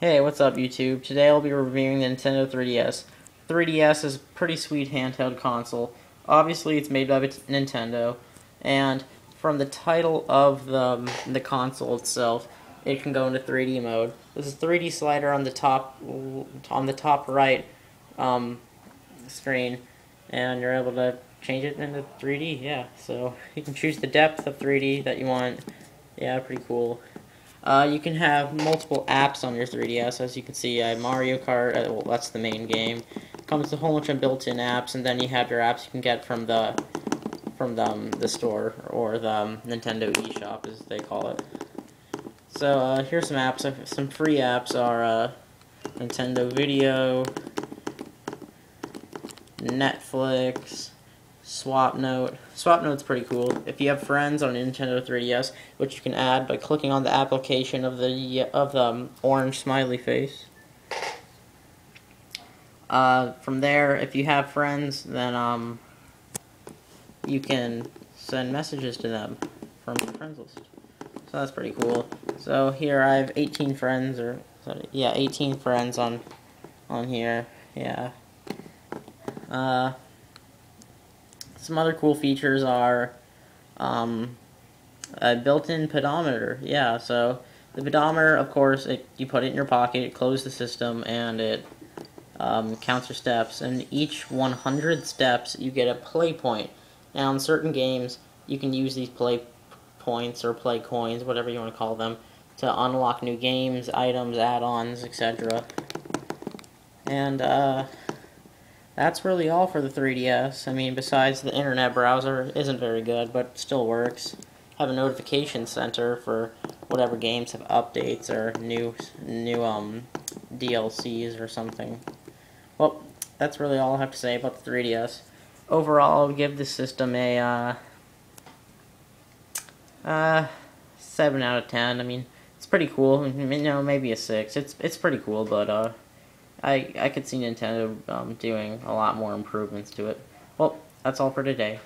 Hey, what's up YouTube? Today I'll be reviewing the Nintendo 3DS. 3DS is a pretty sweet handheld console. Obviously it's made by Nintendo, and from the title of the, the console itself, it can go into 3D mode. There's a 3D slider on the top on the top right um, screen, and you're able to change it into 3D, yeah. So you can choose the depth of 3D that you want. Yeah, pretty cool. Uh, you can have multiple apps on your 3DS, as you can see, I have Mario Kart, uh, well, that's the main game. Comes with a whole bunch of built-in apps, and then you have your apps you can get from the from the, um, the store, or the um, Nintendo eShop, as they call it. So, uh, here's some apps. Some free apps are uh, Nintendo Video, Netflix, Swapnote. Swapnote's pretty cool. If you have friends on Nintendo 3DS, which you can add by clicking on the application of the of the um, orange smiley face. Uh, from there, if you have friends, then um, you can send messages to them from your friends list. So that's pretty cool. So here I have 18 friends, or sorry, yeah, 18 friends on on here. Yeah. Uh, some other cool features are um, a built-in pedometer. Yeah, so the pedometer, of course, it, you put it in your pocket, it closes the system, and it um, counts your steps. And each 100 steps, you get a play point. Now, in certain games, you can use these play points or play coins, whatever you want to call them, to unlock new games, items, add-ons, etc. And, uh, that's really all for the 3DS. I mean, besides the internet browser isn't very good, but still works. Have a notification center for whatever games have updates or new new um DLCs or something. Well, that's really all I have to say about the 3DS. Overall, I'll give the system a uh, uh, 7 out of 10. I mean, it's pretty cool. You know, maybe a 6. It's it's pretty cool, but uh I, I could see Nintendo um, doing a lot more improvements to it. Well, that's all for today.